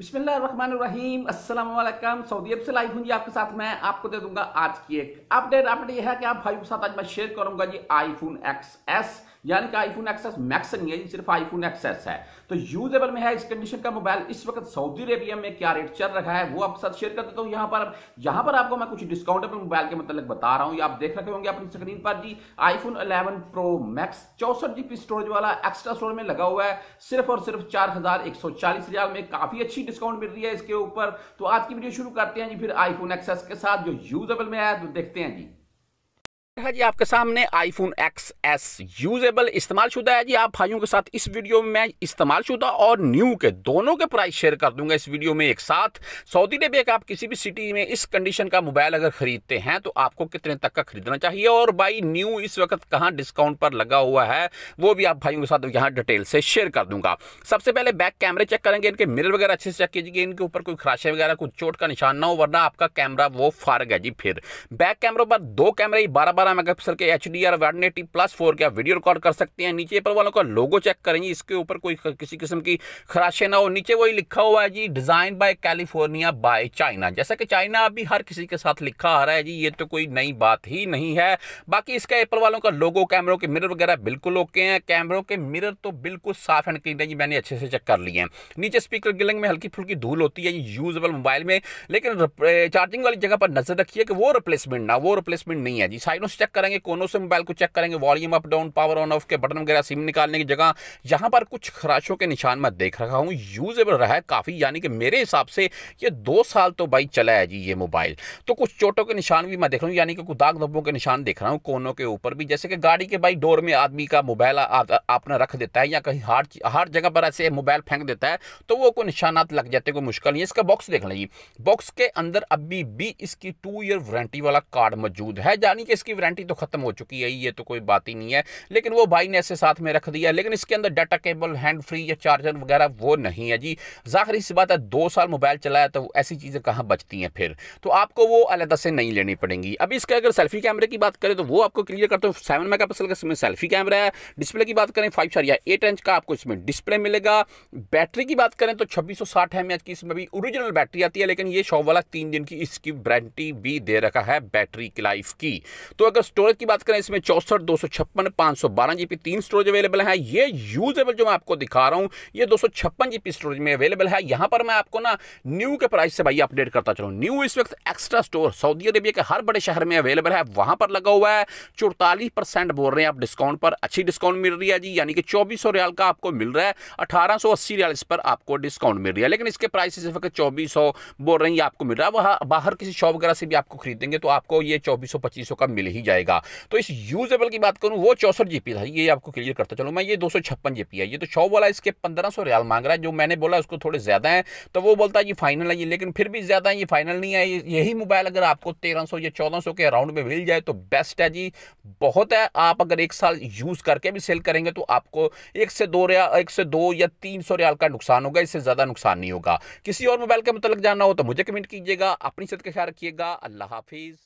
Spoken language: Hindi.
अस्सलाम वालेकुम सऊदी अरब से लाइव हूँ जी आपके साथ मैं, आपको दे दूँगा आज की एक अपडेट। अपडेट यह है कि आप भाई के साथ आज मैं शेयर करूँगा जी आईफोन एक्स एस यानी कि आईफोन एक्सेस मैक्स नहीं है सिर्फ़ आईफोन एक्सेस है। तो यूजेबल में है इस कंडीशन का मोबाइल इस वक्त सऊदी अरेबिया में क्या रेट चल रहा है, वो आपके साथ शेयर कर देता हूँ यहाँ पर। यहाँ पर आपको मैं कुछ डिस्काउंटेबल मोबाइल के मतलब बता रहा हूँ। आप देख रखे होंगे अपनी स्क्रीन पर जी। आईफोन 11 प्रो मैक्स चौसठ जीबी स्टोरेज वाला एक्स्ट्रा स्टोरेज में लगा हुआ है। सिर्फ़ और सिर्फ़ चार हज़ार एक सौ चालीस रियाल में काफ़ी अच्छी डिस्काउंट मिल रही है इसके ऊपर। तो आज की वीडियो शुरू करते हैं जी फिर आईफोन एक्सेस के साथ, जो यूजेबल में है तो देखते हैं जी। है जी, आपके सामने आईफोन एक्स एस यूजेबल इस्तेमाल शुदा है जी। आप भाइयों के साथ इस वीडियो में मैं इस्तेमाल शुदा और न्यू के दोनों के प्राइस शेयर कर दूँगा इस वीडियो में एक साथ। सऊदी अरेबिया का आप किसी भी सिटी में इस कंडीशन का मोबाइल अगर खरीदते हैं तो आपको कितने तक का खरीदना चाहिए? और भाई न्यू इस वक्त कहाँ डिस्काउंट पर लगा हुआ है, वो भी आप भाइयों के साथ यहाँ डिटेल से शेयर कर दूँगा। सबसे पहले बैक कैमरे चेक करेंगे, इनके मिरर वगैरह अच्छे से चेक कीजिए, इनके ऊपर कोई खराशे वगैरह कुछ चोट का निशान ना हो, वरना आपका कैमरा वो फारग है जी फिर। बैक कैमरों पर दो कैमरे बारह बारह मेगापिक्सल के H D R one eighty plus four K आप वीडियो रिकॉर्ड कर सकते हैं। नीचे पर वालों का लोगो चेक करेंगे। इसके ऊपर कोई किसी किस्म की खराशे ना हो। नीचे वही लिखा हुआ है ji design by California by China जैसा कि चाइना अभी हर किसी के साथ लिखा आ रहा है जी, ये तो कोई नई बात ही नहीं है। बाकी इसका एप्पल वालों का लोगो कैमरों के मिरर वगैरह बिल्कुल ओके हैं। कैमरों के मिरर तो बिल्कुल साफ़ एंड क्लीन है जी, मैंने अच्छे से चेक कर लिए हैं। नीचे स्पीकर गिलिंग में हल्की फुल्की धूल होती है यूजेबल मोबाइल में। लेकिन चार्जिंग वाली जगह पर नज़र रखिए कि वो रिप्लेसमेंट ना, वो रिप्लेसमेंट नहीं है जी। साइडों से चेक करेंगे, कोनों से मोबाइल को चेक करेंगे volume up down power on off के बटन वगैरह सिम निकालने की जगह, यहाँ पर कुछ खराशों के निशान मैं देख रहा हूँ यूजेबल रहा है काफ़ी, यानी कि मेरे हिसाब से ये दो साल तो भाई चला है जी ये मोबाइल तो कुछ चोटों के निशान भी मैं देख रहा हूँ, यानी कि कुछ दाग धब्बों के निशान देख रहा हूँ, कोनों के ऊपर भी, जैसे कि गाड़ी के भाई डोर में आदमी का मोबाइल आपने रख देता है या कहीं हर हर जगह पर ऐसे मोबाइल फेंक देता है तो वो कोई निशानात लग जाते कोई मुश्किल नहीं है। इसका बॉक्स देख लीजिए बॉक्स के अंदर अभी भी इसकी टू ईयर वारंटी वाला कार्ड मौजूद है, यानी कि इसकी वारंटी तो खत्म हो चुकी है, ये तो कोई बात ही नहीं है। लेकिन वो भाई ने ऐसे साथ में रख दिया, लेकिन इसके अंदर डाटा केबल, हैंड फ्री या चार्जर वगैरह वो नहीं है जी। जाखिर सी बात है, दो साल मोबाइल चलाया तो ऐसी चीज़ें कहाँ बचती हैं फिर? तो आपको वो अलहदा से नहीं लेनी पड़ेंगी। अभी इसके अगर सेल्फी कैमरे की बात करें तो वो आपको क्लियर करते हो, सेवन मेगा पिक्सल का इसमें सेल्फी कैमरा है। डिस्प्ले की बात करें, फाइव स्टार या एट इंच का आपको इसमें डिस्प्ले मिलेगा। बैटरी की बात करें तो छब्बीस सौ साठ एम की इसमें भी ओरिजिनल बैटरी आती है, लेकिन ये शॉप वाला तीन दिन की इसकी वारंटी भी दे रखा है बैटरी की लाइफ की। तो अगर स्टोरेज की बात करें, इसमें चौसठ, दो सौ छप्पन, पाँच सौ बारह जीबी तीन स्टोरेज अवेलेबल है। ये यूजेबल जो मैं आपको दिखा रहा हूँ, ये दो सौ छप्पन जीबी स्टोरेज में अवेलेबल है। यहाँ पर मैं आपको ना न्यू के प्राइस से भाई अपडेट करता चलूँ। न्यू इस वक्त एक्स्ट्रा स्टोर सऊदी अरेबिया के हर बड़े शहर में अवेलेबल है। वहाँ पर लगा हुआ है, चौतालीस परसेंट बोल रहे हैं आप डिस्काउंट पर। अच्छी डिस्काउंट मिल रही है जी, यानी कि चौबीस सौ रियाल का आपको मिल रहा है, अठारह सौ अस्सी रियाल इस पर आपको डिस्काउंट मिल रही है। लेकिन इसके प्राइस इस वक्त चौबीस सौ बोल रहे हैं आपको मिल रहा है। वहाँ बाहर किसी शॉप वगैरह से भी आपको खरीदेंगे तो आपको ये चौबीस सौ पच्चीस सौ का मिल ही जाएगा। तो इस यूजेबल की बात करूँ, वो चौसठ जीपी था। ये आपको क्लियर करता चलो मैं, ये दो सौ छप्पन जीपी है। ये तो शॉप वाला इसके पंद्रह सौ रियाल मांग रहा है। जो मैंने बोला उसको थोड़े ज़्यादा है तो वो बोलता है, ये फाइनल है ये। लेकिन फिर भी ज़्यादा है, ये फाइनल नहीं है। यही मोबाइल अगर आपको तेरह सौ या चौदह सौ के अराउंड में मिल जाए तो बेस्ट है जी। बहुत है, आप अगर एक साल यूज़ करके भी सेल करेंगे तो आपको एक से दो रियाल एक से दो या तीन सौ रियाल का नुकसान होगा। इससे ज़्यादा नुकसान नहीं होगा। किसी और मोबाइल के मतलब जानना हो तो मुझे कमेंट कीजिएगा। अपनी सेहत का ख्याल रखिएगा। अल्लाह हाफिज़।